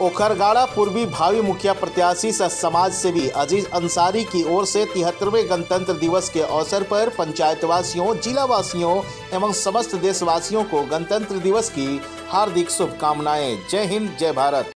ओखरगाड़ा पूर्वी भावी मुखिया प्रत्याशी सह समाज सेवी अज़ीज़ अंसारी की ओर से तिहत्तरवें गणतंत्र दिवस के अवसर पर पंचायतवासियों जिला वासियों एवं समस्त देशवासियों को गणतंत्र दिवस की हार्दिक शुभकामनाएँ। जय हिंद, जय भारत।